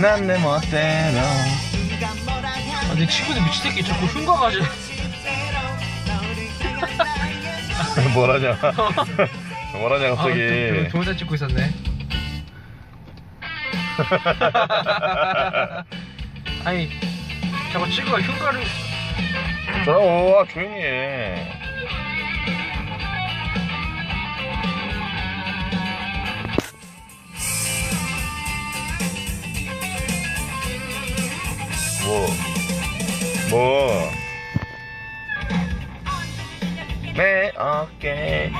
난 내 멋대로. 아, 내 친구들 미친 새끼 자꾸 흉가 가지고. 뭐라냐. 뭐라냐 아, 갑자기. 동- 동영상 찍고 있었네. 아니 자꾸 찍어 흉가를. 저러고 조용히 해 뭐? 뭐? 내 어깨